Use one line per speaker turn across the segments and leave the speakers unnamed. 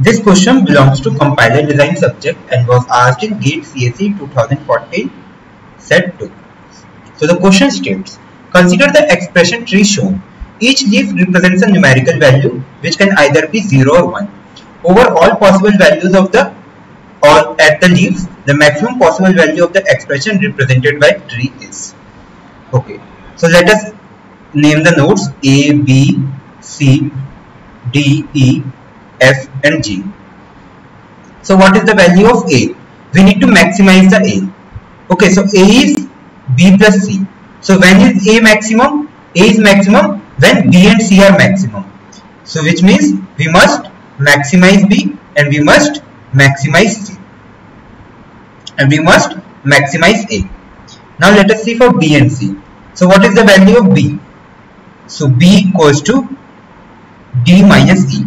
This question belongs to compiler design subject and was asked in GATE CSE 2014 set 2. So the question states, consider the expression tree shown. Each leaf represents a numerical value which can either be 0 or 1. Over all possible values of the or at the leaves, the maximum possible value of the expression represented by tree is. Okay, so let us name the nodes A, B, C, D, E, F and G. So what is the value of A? We need to maximize the A. Okay, so A is B plus C. So when is A maximum? A is maximum when B and C are maximum. So which means we must maximize B and we must maximize C. And we must maximize A. Now let us see for B and C. So what is the value of B? So B equals to D minus E.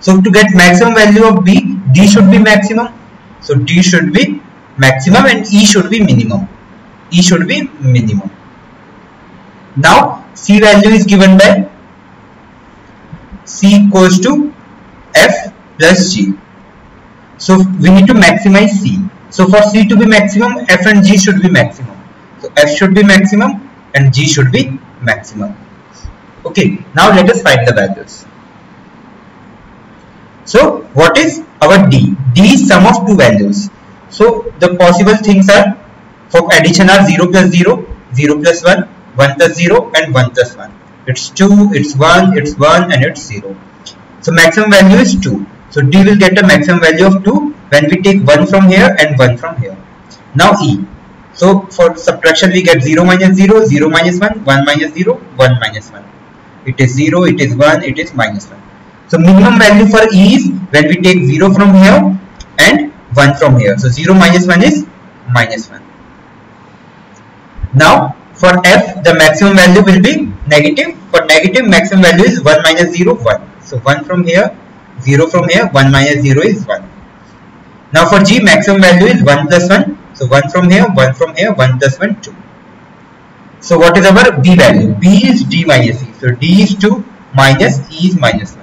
So to get maximum value of B, D should be maximum. So D should be maximum and E should be minimum. E should be minimum. Now C value is given by C equals to F plus G. So we need to maximize C. So for C to be maximum, F and G should be maximum. So F should be maximum and G should be maximum. Okay, now let us find the values. So what is our D? D is sum of two values. So the possible things are for addition are 0 plus 0, 0 plus 1, 1 plus 0 and 1 plus 1. It's 2, it's 1, it's 1 and it's 0. So maximum value is 2. So D will get a maximum value of 2 when we take 1 from here and 1 from here. Now E. So for subtraction we get 0 minus 0, 0 minus 1, 1 minus 0, 1 minus 1. It is 0, it is 1, it is minus 1. So minimum value for E is when we take 0 from here and 1 from here. So 0 minus 1 is minus 1. Now for F the maximum value will be negative. For negative maximum value is 1 minus 0 1. So 1 from here, 0 from here, 1 minus 0 is 1. Now for G maximum value is 1 plus 1. So 1 from here, 1 from here, 1 plus 1 2. So what is our B value? B is D minus E. So D is 2 minus E is minus 1.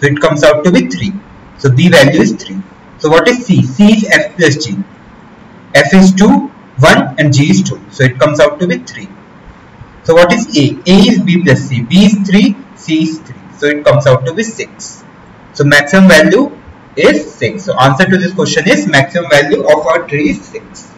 So it comes out to be 3. So B value is 3. So what is C? C is F plus G. F is 2, 1 and G is 2. So it comes out to be 3. So what is A? A is B plus C. B is 3, C is 3. So it comes out to be 6. So maximum value is 6. So answer to this question is maximum value of our tree is 6.